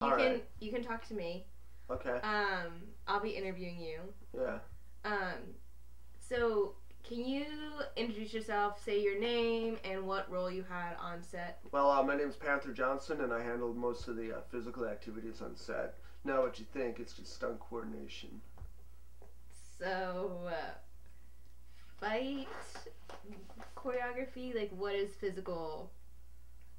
You All can right. you can talk to me. Okay. Um, I'll be interviewing you. Yeah. Um, so can you introduce yourself, say your name, and what role you had on set? Well, uh, my is Panther Johnson, and I handled most of the uh, physical activities on set. Now, what you think? It's just stunt coordination. So, uh, fight choreography, like what is physical?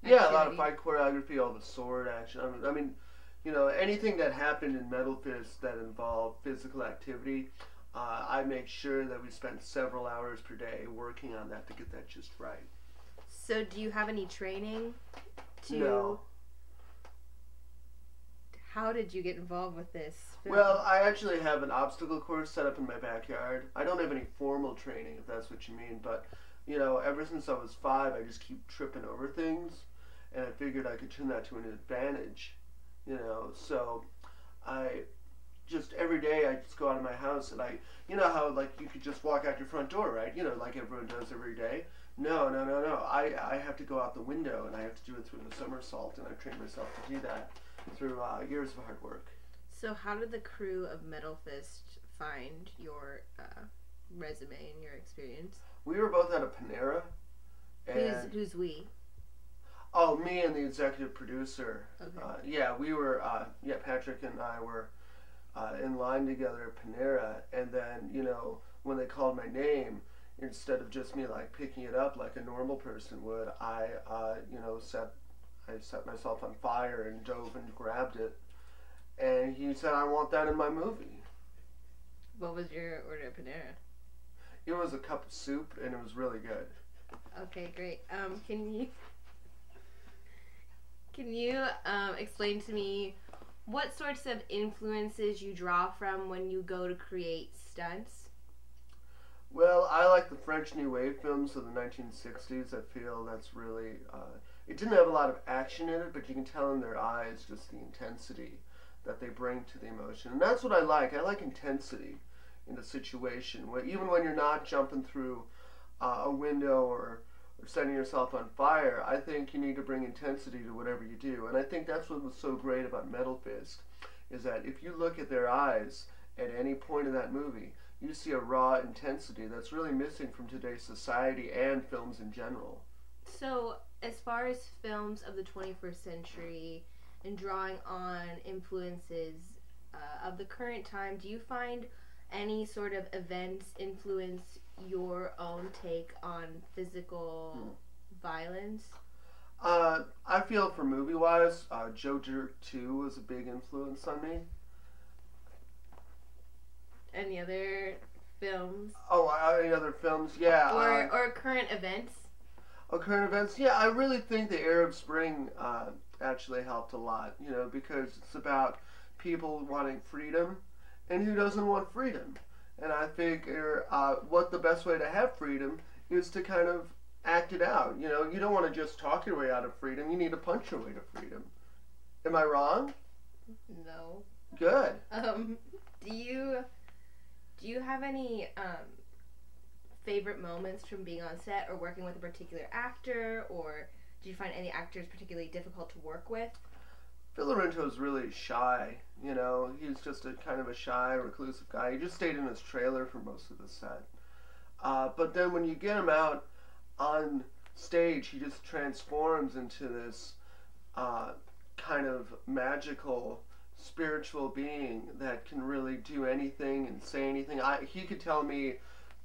Yeah, a lot of fight choreography, all the sword action. I mean, I mean, you know, anything that happened in Medal Fist that involved physical activity, uh, I make sure that we spend several hours per day working on that to get that just right. So, do you have any training? To No. how did you get involved with this? film? Well, I actually have an obstacle course set up in my backyard. I don't have any formal training, if that's what you mean, but you know, ever since I was five, I just keep tripping over things, and I figured I could turn that to an advantage. You know, so I just every day I just go out of my house and I, you know how like you could just walk out your front door, right? You know, like everyone does every day. No, no, no, no. I I have to go out the window and I have to do it through the somersault, and I've trained myself to do that through uh, years of hard work. So, how did the crew of Medal Fist find your uh, resume and your experience? We were both at a Panera, and who's who's we? Oh, me and the executive producer. Okay. Uh, yeah, we were. Uh, yeah, Patrick and I were uh, in line together at Panera, and then you know when they called my name, instead of just me like picking it up like a normal person would, I uh, you know set I set myself on fire and dove and grabbed it, and he said, "I want that in my movie." What was your order at Panera? It was a cup of soup, and it was really good. Okay, great. Um, can you can you um, explain to me what sorts of influences you draw from when you go to create stunts? Well, I like the French New Wave films of the 1960s. I feel that's really. Uh, it didn't have a lot of action in it, but you can tell in their eyes just the intensity that they bring to the emotion. And that's what I like. I like intensity in a situation. Even when you're not jumping through uh, a window or, or setting yourself on fire, I think you need to bring intensity to whatever you do. And I think that's what was so great about Medal Fist, is that if you look at their eyes at any point in that movie, you see a raw intensity that's really missing from today's society and films in general. So, as far as films of the 21st century and drawing on influences uh, of the current time, do you find any sort of events influence your own take on physical violence? Uh, I feel for movie wise, uh, Joe Dirt 2 was a big influence on me. Any other films Oh, uh, any other films? Yeah. or uh, or current events? oh, current events? Yeah, I really think the Arab Spring uh, actually helped a lot, you know, because it's about people wanting freedom and who doesn't want freedom. And I figure uh, what the best way to have freedom is to kind of act it out. You know, you don't want to just talk your way out of freedom, you need to punch your way to freedom. Am I wrong? No. Good. Um, do you do you have any um favorite moments from being on set or working with a particular actor, or do you find any actors particularly difficult to work with? Phil Laurentiis really shy. You know, he's just a kind of a shy, reclusive guy. He just stayed in his trailer for most of the set. Uh, but then when you get him out on stage, he just transforms into this uh, kind of magical, spiritual being that can really do anything and say anything. I, he could tell me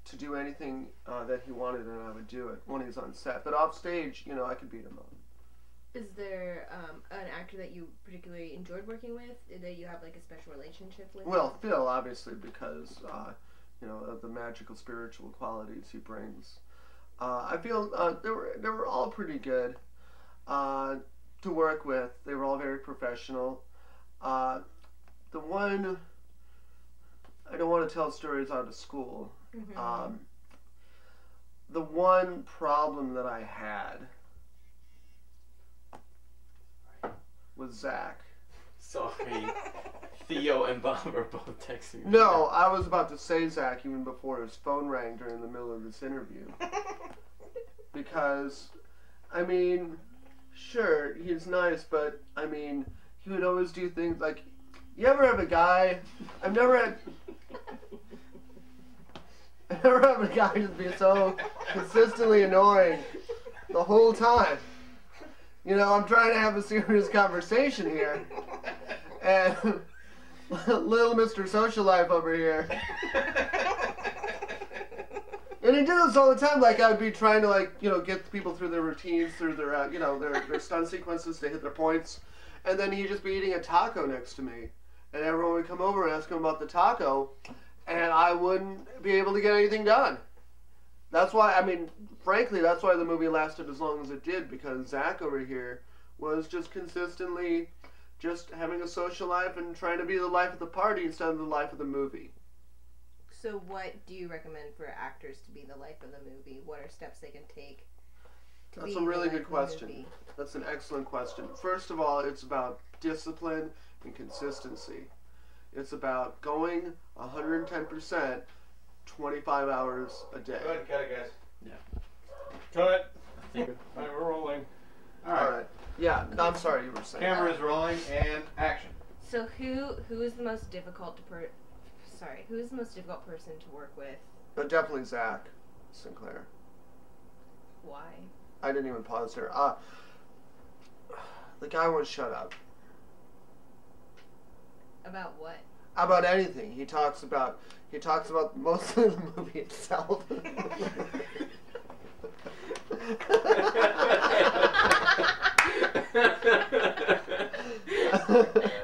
to do anything uh, that he wanted, and I would do it when he's on set. But off stage, you know, I could beat him up. Is there um, an actor that you particularly enjoyed working with that you have like a special relationship with? Well, Phil, obviously, because uh, you know of the magical spiritual qualities he brings. Uh, I feel uh, they were they were all pretty good uh, to work with. They were all very professional. Uh, the one I don't want to tell stories out of school. Mhm. Um, the one problem that I had was Zach. Sorry. Theo and Bob are both texting me. No, I was about to say Zach even before his phone rang during the middle of this interview. Because, I mean, sure, he's nice, but, I mean, he would always do things like, you ever have a guy? I've never had. I never have a guy just be so consistently annoying the whole time. You know, I'm trying to have a serious conversation here, and little Mr. Social Life over here. And he did this all the time. Like I would be trying to like you know get people through their routines, through their uh, you know their their stun sequences to hit their points, and then he'd just be eating a taco next to me, and everyone would come over and ask him about the taco, and I wouldn't be able to get anything done. That's why I mean, frankly, that's why the movie lasted as long as it did because Zach over here was just consistently just having a social life and trying to be the life of the party instead of the life of the movie. So, what do you recommend for actors to be the life of the movie? What are steps they can take? To That's a really good question. That's an excellent question. First of all, it's about discipline and consistency. It's about going 110%, 25 hours a day. Go ahead, cut it, guys. Yeah. Cut it. I think All right, we're rolling. All All right. right. Yeah, I'm sorry you were saying. Camera is rolling and action. So, who who is the most difficult to per? Sorry, who is the most difficult person to work with? But definitely Zach Sinclair. Why? I didn't even pause there. Uh, the guy won't shut up About what? About anything. He talks about he talks about most of the movie itself.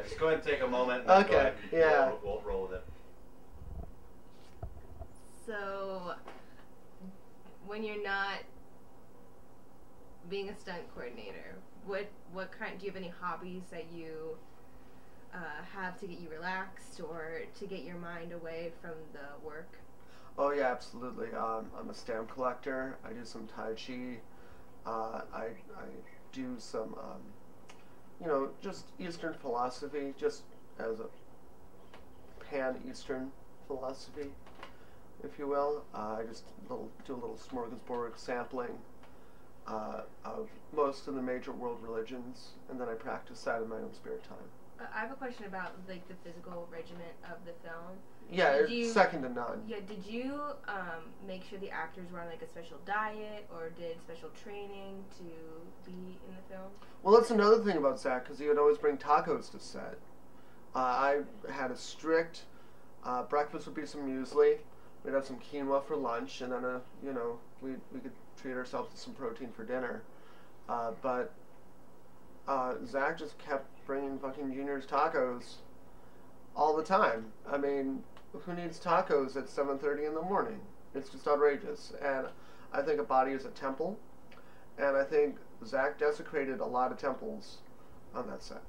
Just go ahead and take a moment. And Okay, and yeah. Roll, we'll roll with it. So, when you're not being a stunt coordinator, what what kind? Do you have any hobbies that you uh, have to get you relaxed or to get your mind away from the work? Oh yeah, absolutely. Um, I'm a stamp collector. I do some tai chi. Uh, I I do some, um, you know, just Eastern philosophy, just as a pan Eastern philosophy, if you will. Uh, I just little, do a little smorgasbord sampling uh, of most of the major world religions, and then I practice that in my own spare time. Uh, I have a question about like the physical regiment of the film. Yeah, Did it's you- second to none. Yeah, did you um, make sure the actors were on like a special diet or did special training to be in the film? Well, that's another thing about Zach because he would always bring tacos to set. Uh, I had a strict uh, breakfast would be some muesli. We'd have some quinoa for lunch, and then a you know we we could treat ourselves to some protein for dinner. Uh, but uh, Zach just kept bringing fucking Junior's tacos all the time. I mean, who needs tacos at 7:30 in the morning? It's just outrageous. And I think a body is a temple, and I think Zach desecrated a lot of temples on that set.